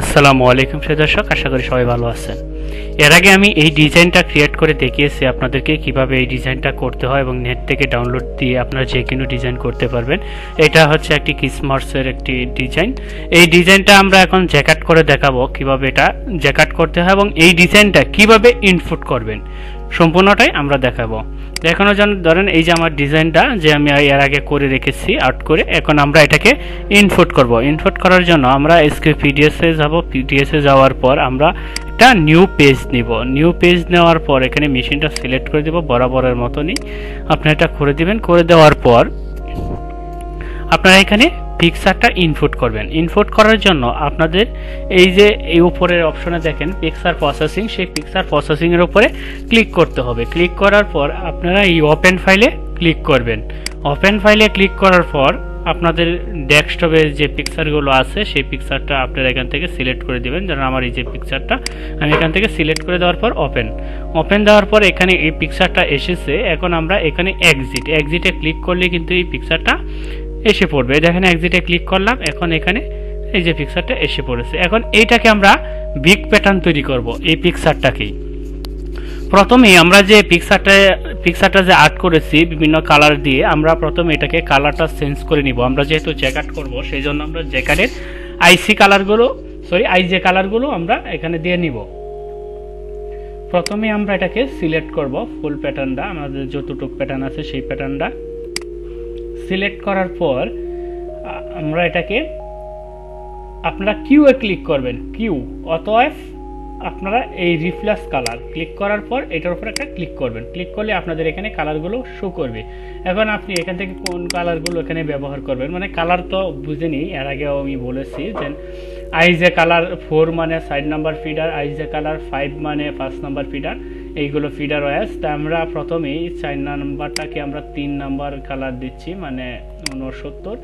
আসসালামু আলাইকুম প্রিয় দর্শক, আশা করি সবাই ভালো আছেন। এর আগে আমি এই ডিজাইনটা ক্রিয়েট করে দেখিয়েছি আপনাদেরকে কীভাবে এই ডিজাইনটা করতে হয় এবং নেট থেকে ডাউনলোড দিয়ে আপনারা যে কোনো ডিজাইন করতে পারবেন। এটা হচ্ছে একটি কিসমার্সের একটি ডিজাইন। এই ডিজাইনটা আমরা এখন জ্যাকাট করে দেখাবো কীভাবে এটা জ্যাকাট করতে হয় এবং এই ডিজাইনটা কীভাবে ইনপুট করবেন। সম্পূর্ণটাই আমরা দেখাবো। দেখানোর জন্য ধরেন এই যে আমার ডিজাইনটা যে আমি এর আগে করে রেখেছি আউট করে, এখন আমরা এটাকে ইনপুট করব। ইনপুট করার জন্য আমরা এসকে পিডিএসে যাব। পিডিএসে যাওয়ার পর আমরা একটা নিউ পেজ নিব। নিউ পেজ নেওয়ার পর এখানে মেশিনটা সিলেক্ট করে দেব বরাবরের মতনই। আপনি এটা করে দিবেন। করে দেওয়ার পর আপনারা এখানে পিকচারটা ইনপুট করবেন। ইনপুট করার জন্য আপনাদের এই যে এই উপরের অপশনে দেখেন পিকচার প্রসেসিং সেই পিকচার প্রসেসিংয়ের উপরে ক্লিক করতে হবে। ক্লিক করার পর আপনারা এই ওপেন ফাইলে ক্লিক করবেন। ওপেন ফাইলে ক্লিক করার পর আপনাদের ডেস্কটপে যে পিকচারগুলো আছে, সেই পিকচারটা আপনারা এখান থেকে সিলেক্ট করে দিবেন। যেন আমার এই যে পিকচারটা আমি এখান থেকে সিলেক্ট করে দেওয়ার পর ওপেন ওপেন দেওয়ার পর এখানে এই পিকচারটা এসেছে। এখন আমরা এখানে এক্সিট এক্সিটে ক্লিক করলে কিন্তু এই পিকচারটা এসে পড়বে। দেখেন এক্সিটে ক্লিক করলাম, এখন এখানে এই যে পিকচারটা এসে পড়েছে। এখন এইটাকে আমরা বিগ প্যাটার্ন তৈরি করব, এই পিকচারটাকেই প্রথমেই আমরা যে পিকচারটা পিকচারটা যে আর্ট করেছি বিভিন্ন কালার দিয়ে, আমরা প্রথমে এটাকে কালারটা চেঞ্জ করে নিব। আমরা যেহেতু জ্যাক আর্ট করব, সেই জন্য আমরা জ্যাকেটের আইসি কালারগুলো সরি আইজে কালারগুলো আমরা এখানে দিয়ে নিব। প্রথমে আমরা এটাকে সিলেক্ট করব ফুল প্যাটার্নটা আমাদের যতটুক প্যাটার্ন আছে সেই প্যাটার্নটা সিলেক্ট করার পর আমরা এটাকে, আপনারা কিউ এ ক্লিক করবেন। কিউ অতএব আপনারা এই রিফ্লেক্স কালার ক্লিক করার পর এটার উপর একটা ক্লিক করবেন। ক্লিক করলে আপনাদের এখানে কালারগুলো শো করবে। এখন আপনি এখান থেকে কোন কালারগুলো এখানে ব্যবহার করবেন? মানে কালার তো বুঝে নিই, এর আগেও আমি বলেছি যে আইজে কালার ফোর মানে সাইড নাম্বার ফিডার আইজে কালার ফাইভ মানে পাঁচ নাম্বার ফিডার এইগুলো ফিডার ওয়াস তা আমরা প্রথমেই চার নাম্বারটাকে আমরা তিন নাম্বার কালার দিচ্ছি মানে উনসত্তর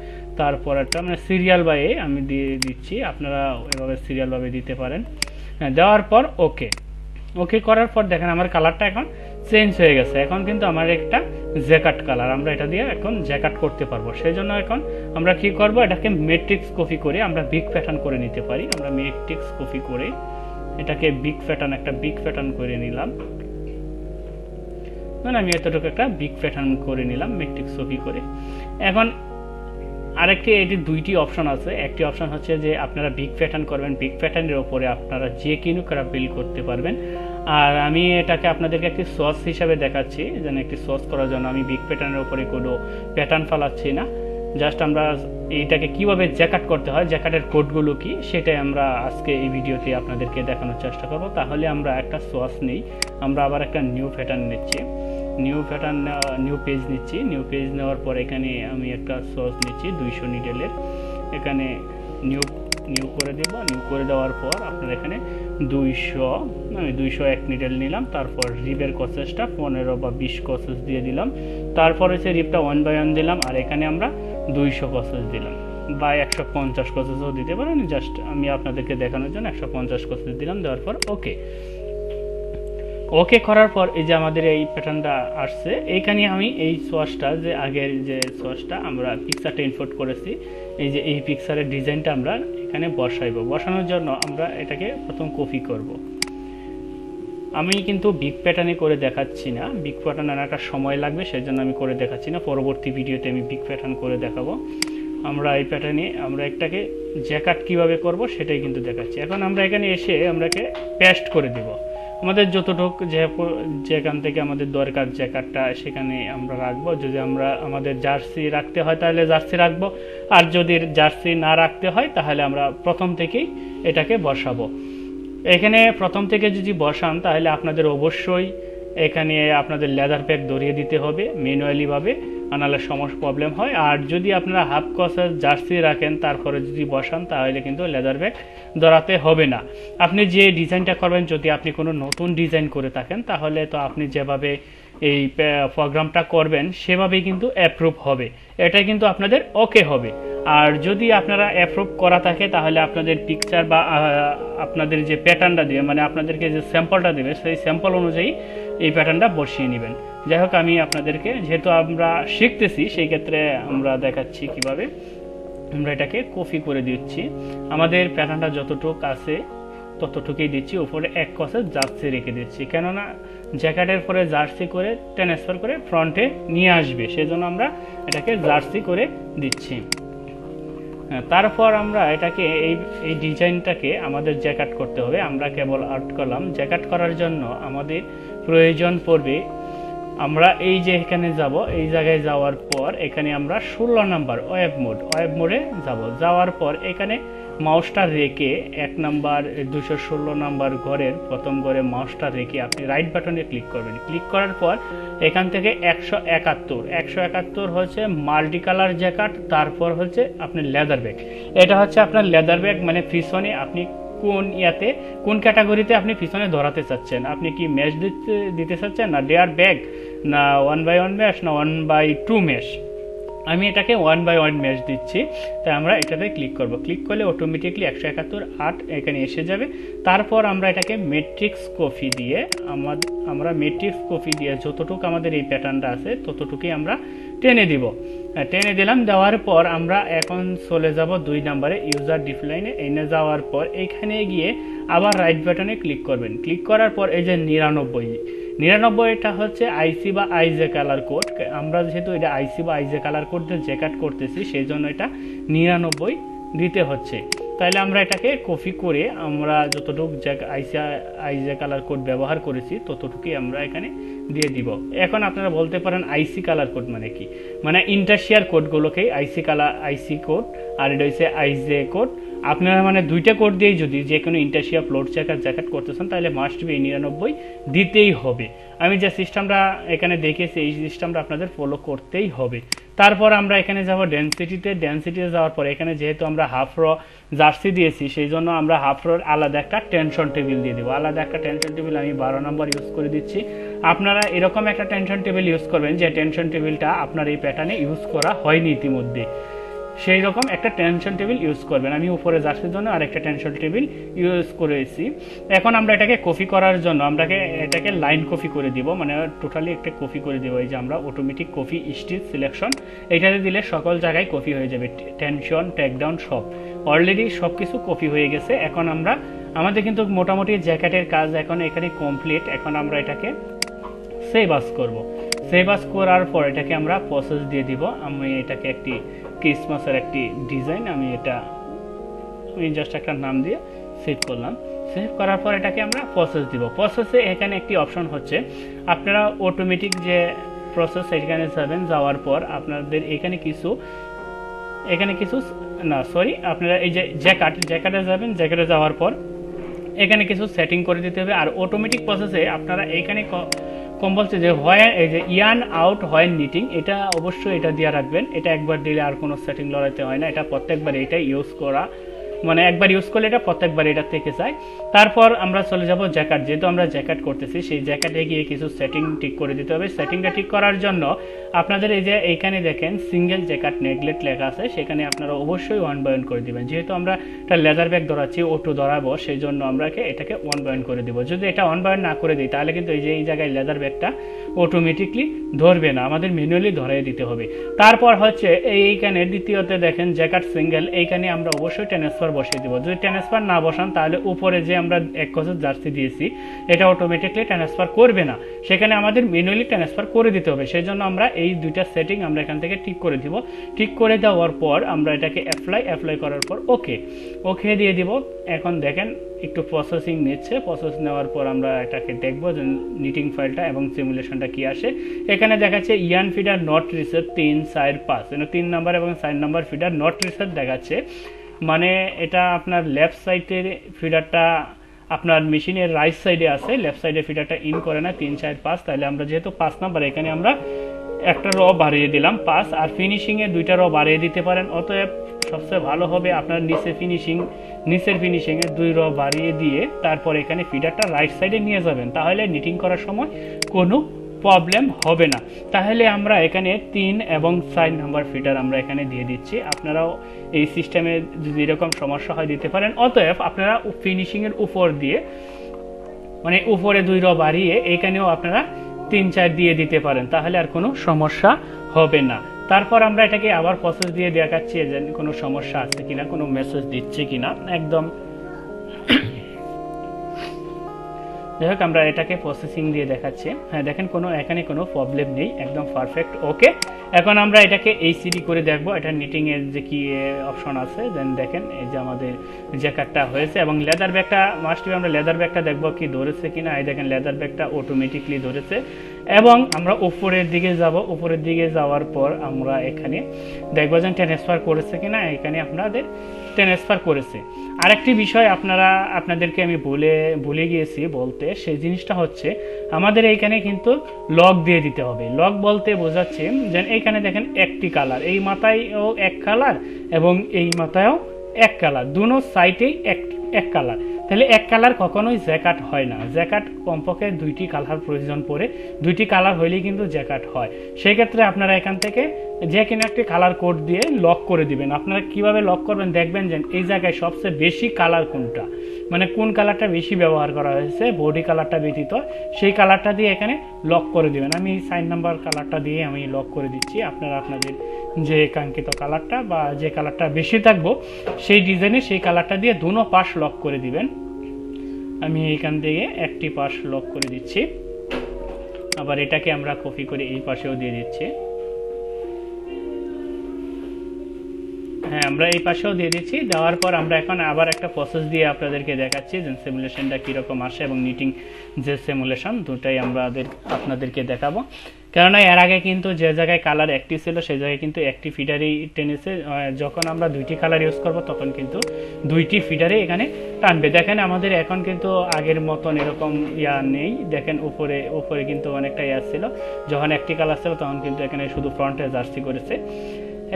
একটা মানে সিরিয়াল বাইয়ে আমি দিয়ে দিচ্ছি, আপনারা এভাবে সিরিয়ালভাবে দিতে পারেন। হ্যাঁ দেওয়ার পর ওকে ওকে করার পর দেখেন আমার কালারটা এখন চেঞ্জ হয়ে গেছে। এখন কিন্তু আমার একটা জ্যাকাট কালার আমরা এটা দিয়ে এখন জ্যাকাট করতে পারব। সেই জন্য এখন আমরা কি করব, এটাকে মেট্রিক্স কপি করে আমরা বিগ প্যাটার্ন করে নিতে পারি। আমরা মেট্রিক্স কপি করে এটাকে বিগ প্যাটার্ন একটা বিগ প্যাটার্ন করে নিলাম। মানে আমি এতটুকু একটা বিগ প্যাটার্ন করে নিলাম মেট্রিক ছবি করে। এখন আরেকটি, এটি দুইটি অপশন আছে। একটি অপশন হচ্ছে যে আপনারা বিগ প্যাটার্ন করবেন। বিগ প্যাটার্নের ওপরে আপনারা যে কিনু কারা বিল করতে পারবেন। আর আমি এটাকে আপনাদেরকে একটি সস হিসাবে দেখাচ্ছি, যেন একটি সস করার জন্য আমি বিগ প্যাটার্নের ওপরে কোনো প্যাটার্ন ফালাচ্ছি না। জাস্ট আমরা এইটাকে কীভাবে জ্যাকাট করতে হয়, জ্যাকাটের কোডগুলো কি, সেটাই আমরা আজকে এই ভিডিওতে আপনাদেরকে দেখানোর চেষ্টা করব। তাহলে আমরা একটা সস নিই, আমরা আবার একটা নিউ প্যাটার্ন নিচ্ছি। নিউ প্যাটার্ন নিউ পেজ নিচ্ছি। নিউ পেজ নেওয়ার পর এখানে আমি একটা সস নিচ্ছি, দুইশো নিডেলের এখানে নিউ নিউ করে দেব। নিউ করে দেওয়ার পর আপনার এখানে দুইশো, আমি দুইশো এক নিডেল নিলাম। তারপর রিবের কসেসটা পনেরো বা বিশ কসেস দিয়ে দিলাম। তারপর হচ্ছে রিপটা ওয়ান বাই ওয়ান দিলাম। আর এখানে আমরা দুইশো কসেস দিলাম। বা একশো পঞ্চাশ কসেসও দিতে পারেন জাস্ট আমি আপনাদেরকে দেখানোর জন্য একশো পঞ্চাশ কসেস দিলাম, দেওয়ার পর ওকে ওকে করার পর এই যে আমাদের এই প্যাটার্নটা আসছে, এইখানে আমি এই সোয়াসটা যে আগের যে সোয়াসটা আমরা পিকচারটা ইনফোর্ট করেছি, এই যে এই পিকচারের ডিজাইনটা আমরা এখানে বসাইব। বসানোর জন্য আমরা এটাকে প্রথম কপি করব। আমি কিন্তু বিগ প্যাটার্নে করে দেখাচ্ছি না। বিগ প্যাটার্ন একটা সময় লাগবে সেই জন্য আমি করে দেখাচ্ছি না। পরবর্তী ভিডিওতে আমি বিগ প্যাটার্ন করে দেখাবো। আমরা এই প্যাটার্নে আমরা একটাকে জ্যাকাট কীভাবে করব সেটাই কিন্তু দেখাচ্ছি। এখন আমরা এখানে এসে আমরাকে পেস্ট করে দিব। আমাদের যতটুক যেখান থেকে আমাদের দরকার জ্যাকেটটা সেখানে আমরা রাখব। যদি আমরা আমাদের জার্সি রাখতে হয়, তাহলে জার্সি রাখব। আর যদি জার্সি না রাখতে হয়, তাহলে আমরা প্রথম থেকেই এটাকে বসাবো। এখানে প্রথম থেকে যদি বসান, তাহলে আপনাদের অবশ্যই এখানে আপনাদের লেদার প্যাক ধরিয়ে দিতে হবে ম্যানুয়ালিভাবে আনালে সমস্যা প্রবলেম হয়। আর যদি আপনারা হাফ কসার জার্সি রাখেন, তারপরে যদি বসান, তাহলে কিন্তু লেদার ব্যাগ ধরাতে হবে না। আপনি যে ডিজাইনটা করবেন, যদি আপনি কোনো নতুন ডিজাইন করে থাকেন, তাহলে তো আপনি যেভাবে এই প্রোগ্রামটা করবেন, সেভাবেই কিন্তু অ্যাপ্রুভ হবে। এটা কিন্তু আপনাদের ওকে হবে। আর যদি আপনারা অ্যাপ্রুভ করা থাকে, তাহলে আপনাদের পিকচার বা আপনাদের যে প্যাটার্নটা দেবে মানে আপনাদেরকে যে স্যাম্পলটা দেবে, সেই স্যাম্পল অনুযায়ী এই প্যাটার্নটা বসিয়ে নেবেন। যাই হোক, আমি আপনাদেরকে, যেহেতু আমরা শিখতেছি, সেই ক্ষেত্রে আমরা দেখাচ্ছি কীভাবে। আমরা এটাকে কপি করে দিচ্ছি। আমাদের প্যাটার্নটা যতটুক আছে ততটুকুই দিচ্ছি, উপরে এক কসে জার্সি রেখে দিচ্ছি। কেননা জ্যাকেটের পরে জার্সি করে, ট্রান্সফার করে ফ্রন্টে নিয়ে আসবে, সেজন্য আমরা এটাকে জার্সি করে দিচ্ছি। তারপর আমরা এটাকে, এই এই ডিজাইনটাকে আমাদের জ্যাকেট করতে হবে। আমরা কেবল আর্ট করলাম। জ্যাকেট করার জন্য আমাদের প্রয়োজন পড়বে, আমরা এই যে এখানে যাব, এই জায়গায় যাওয়ার পর এখানে আমরা ষোলো নাম্বার ওয়েব মোড, ওয়েব মোডে যাব। যাওয়ার পর এখানে মাউসটা রেখে এক নাম্বার, দুশো ষোলো নাম্বার ঘরের প্রথম ঘরে মাউসটা রেখে আপনি রাইট বাটনে ক্লিক করবেন। ক্লিক করার পর এখান থেকে একশো একাত্তর। একশো একাত্তর হচ্ছে মাল্টি কালার জ্যাকেট তারপর হচ্ছে আপনার লেদার ব্যাগ এটা হচ্ছে আপনার লেদার ব্যাগ মানে পিছনে আপনি কোন ইয়াতে, কোন ক্যাটাগরিতে আপনি পিছনে ধরাতে চাচ্ছেন? আপনি কি ম্যাশ দিতে দিতে চাচ্ছেন না ডেয়ার ব্যাগ না ওয়ান বাই ওয়ান ম্যাশ না ওয়ান বাই টু ম্যাশ আমি এটাকে ওয়ান বাই ওয়ান ম্যাচ দিচ্ছি, তাই আমরা এটাতে ক্লিক করব। ক্লিক করলে অটোমেটিকলি একশো একাত্তর আট এখানে এসে যাবে। তারপর আমরা এটাকে মেট্রিক্স কপি দিয়ে আমাদের আমরা মেট্রিক্স কপি দিয়ে যতটুকু আমাদের এই প্যাটার্নটা আছে, ততটুকুই আমরা টেনে দিব। টেনে দিলাম, দেওয়ার পর আমরা এখন চলে যাব দুই নাম্বারে ইউজার ডিফলাইনে এনে যাওয়ার পর এইখানে গিয়ে আবার রাইট বাটনে ক্লিক করবেন। ক্লিক করার পর এই যে নিরানব্বই নিরানব্বই এটা হচ্ছে আইসি বা আইজে কালার কোড আমরা যেহেতু এটা আইসি বা আইজে কালার কোড দিয়ে জ্যাকেট করতেছি সেই জন্য এটা নিরানব্বই দিতে হচ্ছে। তাহলে আমরা এটাকে কপি করে আমরা যতটুকু আইসি আইজে কালার কোড ব্যবহার করেছি, ততটুকুই আমরা এখানে দিয়ে দিব। এখন আপনারা বলতে পারেন আইসি কালার কোড মানে কি? মানে ইন্টারশিয়ার কোডগুলোকেই আইসি কালার আইসি কোড আর এটা হচ্ছে আইজে কোড আপনারা মানে দুইটা কোড দিয়েই যদি যে কোনো ইন্টারশিয়া ফ্লোর জ্যাকেট জ্যাকেট করতেছেন, তাহলে মাস্ট বি নিরানব্বই দিতেই হবে। আমি যে সিস্টেমটা এখানে দেখেছি এই সিস্টেমটা আপনাদের ফলো করতেই হবে। তারপর আমরা এখানে যাব ডেন্সিটিতে ডেন্সিটিতে যাওয়ার পর এখানে যেহেতু আমরা হাফ র জার্সি দিয়েছি, সেই জন্য আমরা হাফ রোর আলাদা একটা টেনশন টেবিল দিয়ে দেবো। আলাদা একটা টেনশন টেবিল আমি বারো নম্বর ইউজ করে দিচ্ছি। আপনারা এরকম একটা টেনশন টেবিল ইউজ করবেন যে টেনশন টেবিলটা আপনার এই প্যাটার্নে ইউজ করা হয়নি ইতিমধ্যে। সেই রকম একটা টেনশন টেবিল ইউজ করবেন। আমি উপরে জার্সির জন্য আর একটা টেনশন টেবিল ইউজ করেছি। এখন আমরা এটাকে কপি করার জন্য আমরাকে এটাকে লাইন কপি করে দিব। মানে টোটালি একটা কপি করে দেবো। এই যে আমরা অটোমেটিক কপি স্টিচ সিলেকশন এইটাতে দিলে সকল জায়গায় কপি হয়ে যাবে। টেনশন টেকডাউন সব। অলরেডি সব কিছু কপি হয়ে গেছে। এখন আমরা, আমাদের কিন্তু মোটামুটি জ্যাকেটের কাজ এখন এখানে কমপ্লিট এখন আমরা এটাকে সেভ আস করব। সেভ আস করার পর এটাকে আমরা প্রসেস দিয়ে দিব। আমি এটাকে একটি ক্রিসমাসের একটি ডিজাইন, আমি এটা, আমি জাস্ট একটা নাম দিয়ে সেভ করলাম। সেভ করার পর এটাকে আমরা প্রসেস দিব। প্রসেসে এখানে একটি অপশন হচ্ছে, আপনারা অটোমেটিক যে প্রসেস এখানে যাবেন, যাওয়ার পর আপনাদের এখানে কিছু এখানে কিছু, না সরি আপনারা এই যে জ্যাকাট জ্যাকাটে যাবেন জ্যাকেটে যাওয়ার পর এখানে কিছু সেটিং করে দিতে হবে। আর অটোমেটিক প্রসেসে আপনারা এখানে কম বলছে যে হোয়ার এই যে ইয়ান আউট হোয়ার নিটিং এটা অবশ্যই এটা দিয়ে রাখবেন। এটা একবার দিলে আর কোনো সেটিং লড়াইতে হয় না। এটা প্রত্যেকবার এটা ইউজ করা। মানে একবার ইউজ করলে এটা প্রত্যেকবার এটা থেকে যায়। তারপর আমরা চলে যাব জ্যাকেট। যেহেতু আমরা জ্যাকেট করতেছি, সেই জ্যাকেটে গিয়ে কিছু সেটিং ঠিক করে দিতে হবে। সেটিংটা ঠিক করার জন্য আপনাদের এই যে এইখানে দেখেন সিঙ্গেল জ্যাকেট নেগলেট লেখা আছে, সেখানে আপনারা অবশ্যই ওয়ান বাই করে দিবেন। যেহেতু আমরা এটা লেদার ব্যাগ ধরাচ্ছি ওটু ধরাবো সেই জন্য আমরা এটাকে ওয়ান বাই করে দিব। যদি এটা ওয়ান বাই না করে দিই, তাহলে কিন্তু এই যে এই জায়গায় লেদার ব্যাগটা অটোমেটিকলি ধরবে না। আমাদের ম্যানুয়ালি ধরাই দিতে হবে। তারপর হচ্ছে এইখানে দ্বিতীয়তে দেখেন জ্যাকেট সিঙ্গেল এইখানে আমরা অবশ্যই ট্রান্সফার বসিয়ে দিব। যদি ট্রান্সফার না বসান, তাহলে উপরে যে আমরা এক কসের জার্সি দিয়েছি, এটা অটোমেটিকলি ট্রান্সফার করবে না। সেখানে আমাদের ম্যানুয়ালি ট্রান্সফার করে দিতে হবে। সেই জন্য আমরা এই দুইটা সেটিং আমরা এখান থেকে ঠিক করে দিব। ঠিক করে দেওয়ার পর আমরা এটাকে অ্যাপ্লাই অ্যাপ্লাই করার পর ওকে ওকে দিয়ে দিব। এখন দেখেন একটু প্রসেসিং নিচ্ছে। প্রসেস নেওয়ার পর আমরা এটাকে দেখব যে নিটিং ফাইলটা এবং সিমুলেশনটা কি আসে। এখানে দেখাচ্ছে ইয়ান ফিডার নট রিসেট তিন, চার, পাঁচ। তিন নাম্বার এবং চার নাম্বার ফিডার নট রিসেট দেখাচ্ছে। মানে এটা আপনার লেফট সাইডের ফিডারটা আপনার মেশিনের রাইট সাইডে আছে। লেফট সাইডে ফিডারটা ইন করে না। তিন, চার, পাঁচ। তাহলে আমরা যেহেতু পাঁচ নাম্বার এখানে আমরা একটা র বাড়িয়ে দিলাম পাঁচ আর ফিনিশিংয়ে দুইটা র বাড়িয়ে দিতে পারেন, অতএব সবচেয়ে ভালো হবে আপনার নিচে ফিনিশিং নিচের ফিনিশিংয়ে দুই র বাড়িয়ে দিয়ে তারপর এখানে ফিডারটা রাইট সাইডে নিয়ে যাবেন। তাহলে নিটিং করার সময় কোনো প্রবলেম হবে না। তাহলে আমরা এখানে তিন এবং চার নাম্বার ফিটার আমরা এখানে দিয়ে দিচ্ছি। আপনারাও এই সিস্টেমে যদি এরকম সমস্যা হয় দিতে পারেন। অতএব আপনারা ফিনিশিংয়ের উপর দিয়ে মানে উপরে দুই র বাড়িয়ে এখানেও আপনারা তিন চার দিয়ে দিতে পারেন, তাহলে আর কোনো সমস্যা হবে না। তারপর আমরা এটাকে আবার প্রসেস দিয়ে দেখাচ্ছি যে কোনো সমস্যা আছে কিনা, কোনো মেসেজ দিচ্ছে কিনা, একদম যাই হোক, আমরা এটাকে প্রসেসিং দিয়ে দেখাচ্ছি। হ্যাঁ দেখেন কোনো, এখানে কোনো প্রবলেম নেই, একদম পারফেক্ট ওকে এখন আমরা এটাকে এইচসিডি করে দেখব। এটা নিটিংয়ের যে কি অপশন আছে দেন দেখেন এই যে আমাদের জ্যাকেটটা হয়েছে, এবং লেদার ব্যাগটা মাস্ট আমরা লেদার ব্যাগটা দেখব কি ধরেছে কিনা। এই দেখেন লেদার ব্যাগটা অটোমেটিকলি ধরেছে। এবং আমরা উপরের দিকে যাব। উপরের দিকে যাওয়ার পর আমরা এখানে দেখব যে ট্রান্সফার করেছে কিনা। এখানে আপনাদের ট্রান্সফার করেছে। আরেকটি বিষয় আপনারা, আপনাদেরকে আমি বলে ভুলে গিয়েছি বলতে, সেই জিনিসটা হচ্ছে আমাদের এইখানে কিন্তু লক দিয়ে দিতে হবে। লক বলতে বোঝাচ্ছে যে এইখানে দেখেন একটি কালার এই মাথায়ও এক কালার এবং এই মাথায়ও এক কালার দুনো সাইডেই এক এক কালার তাহলে এক কালার কখনোই জ্যাকাট হয় না। জ্যাকাট কমপক্ষে দুইটি কালার প্রয়োজন পড়ে। দুইটি কালার হইলেই কিন্তু জ্যাকাট হয়। সেই ক্ষেত্রে আপনারা এখান থেকে যে কোনো একটি কালার কোড দিয়ে লক করে দিবেন। আপনারা কীভাবে লক করবেন দেখবেন যে এই জায়গায় সবচেয়ে বেশি কালার কোনটা? মানে কোন কালারটা বেশি ব্যবহার করা হয়েছে? বডি কালারটা ব্যতীত। সেই কালারটা দিয়ে এখানে লক করে দিবেন। আমি সাইন নাম্বার কালারটা দিয়ে আমি লক করে দিচ্ছি। আপনারা আপনাদের যে কাঙ্ক্ষিত কালারটা বা যে কালারটা বেশি থাকব, সেই ডিজাইনে সেই কালারটা দিয়ে দুনো পাশ লক করে দিবেন। আমি এইখান থেকে একটি পাশ লক করে দিচ্ছি। আবার এটাকে আমরা কপি করে এই পাশেও দিয়ে দিচ্ছি। হ্যাঁ আমরা এই পাশেও দিয়ে দিচ্ছি। দেওয়ার পর আমরা এখন আবার একটা প্রসেস দিয়ে আপনাদেরকে দেখাচ্ছি যে সিমুলেশনটা কীরকম আসে এবং নিটিং যে সিমুলেশন দুটাই আমাদের আপনাদেরকে দেখাবো। কেননা এর আগে কিন্তু যে জায়গায় কালার একটি ছিল, সেই জায়গায় কিন্তু একটি ফিডারই টেনেছে যখন আমরা দুইটি কালার ইউজ করব, তখন কিন্তু দুইটি ফিডারে এখানে টানবে। দেখেন আমাদের এখন কিন্তু আগের মতন এরকম ইয়া নেই। দেখেন উপরে উপরে কিন্তু অনেকটা ইয়া ছিল। যখন একটি কালার ছিল, তখন কিন্তু এখানে শুধু ফ্রন্টে জার্সি করেছে।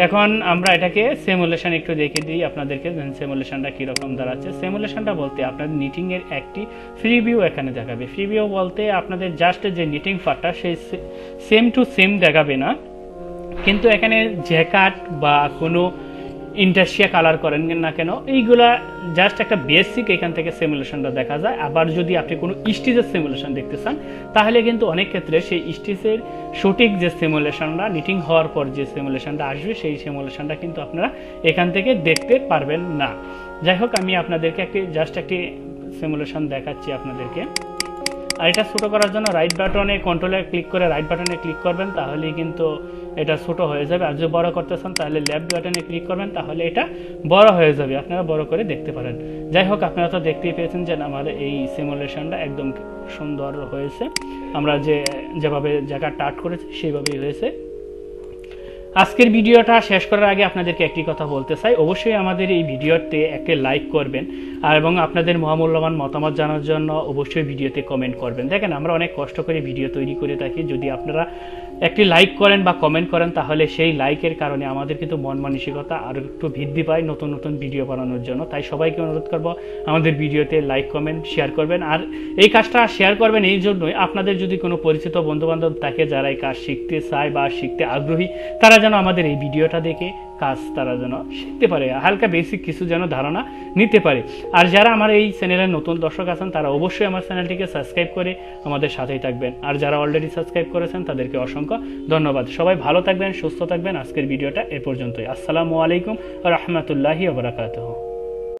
এখন আমরা এটাকে সেমুলেশন একটু দেখে দিই আপনাদেরকে সেমুলেশনটা কীরকম দাঁড়াচ্ছে। সেমুলেশনটা বলতে আপনাদের নিটিংয়ের একটি ফ্রি ভিউ এখানে দেখাবে। ফ্রি ভিউ বলতে আপনাদের জাস্ট যে নিটিং পার্টটা সেই সেম টু সেম দেখাবে না। কিন্তু এখানে জ্যাকাট বা কোনো ইন্টারশিয়া কালার করেন না কেন, এইগুলা জাস্ট একটা বেসিক এখান থেকে সিমুলেশনটা দেখা যায়। আবার যদি আপনি কোনো স্টিচের সিমুলেশন দেখতে চান, তাহলে কিন্তু অনেক ক্ষেত্রে সেই স্টিচের সঠিক যে সিমুলেশনটা নিটিং হওয়ার পর যে সিমুলেশনটা আসবে, সেই সিমুলেশনটা কিন্তু আপনারা এখান থেকে দেখতে পারবেন না। যাই হোক, আমি আপনাদেরকে একটি জাস্ট একটি সিমুলেশন দেখাচ্ছি আপনাদেরকে। আর এটা ছোটো করার জন্য রাইট বাটনে কন্ট্রোলে ক্লিক করে রাইট বাটনে ক্লিক করবেন, তাহলেই কিন্তু এটা ছোটো হয়ে যাবে। আর যদি বড় করতে চান, তাহলে লেফট বাটনে ক্লিক করবেন, তাহলে এটা বড় হয়ে যাবে। আপনারা বড় করে দেখতে পারেন। যাই হোক, আপনারা তো দেখতেই পেয়েছেন যে আমাদের এই সিমুলেশনটা একদম সুন্দর হয়েছে। আমরা যে যেভাবে জায়গা টাট করেছি, সেইভাবেই হয়েছে। আজকের ভিডিওটা শেষ করার আগে আপনাদেরকে একটি কথা বলতে চাই। অবশ্যই আমাদের এই ভিডিওতে একটি লাইক করবেন আর এবং আপনাদের মহামূল্যবান মতামত জানার জন্য অবশ্যই ভিডিওতে কমেন্ট করবেন। দেখেন, আমরা অনেক কষ্ট করে ভিডিও তৈরি করে থাকি। যদি আপনারা একটি লাইক করেন বা কমেন্ট করেন, তাহলে সেই লাইকের কারণে আমাদের কিন্তু মন মানসিকতা আরও একটু বৃদ্ধি পায় নতুন নতুন ভিডিও বানানোর জন্য। তাই সবাইকে অনুরোধ করব আমাদের ভিডিওতে লাইক কমেন্ট শেয়ার করবেন। আর এই কাজটা শেয়ার করবেন এই জন্যই আপনাদের যদি কোনো পরিচিত বন্ধুবান্ধব থাকে যারা এই কাজ শিখতে চায় বা শিখতে আগ্রহী, তারা যেন আমাদের এই ভিডিওটা দেখে কাজ তারা যেন শিখতে পারে। হালকা বেসিক কিছু যেন ধারণা নিতে পারে। আর যারা আমার এই চ্যানেলের নতুন দর্শক আছেন, তারা অবশ্যই আমার চ্যানেলটিকে সাবস্ক্রাইব করে আমাদের সাথেই থাকবেন। আর যারা অলরেডি সাবস্ক্রাইব করেছেন, তাদেরকে অসংখ্য ধন্যবাদ। সবাই ভালো থাকবেন, সুস্থ থাকবেন। আজকের ভিডিওটা এ পর্যন্তই। আসসালামু আলাইকুম রহমতুল্লাহি ওবরাকাতহ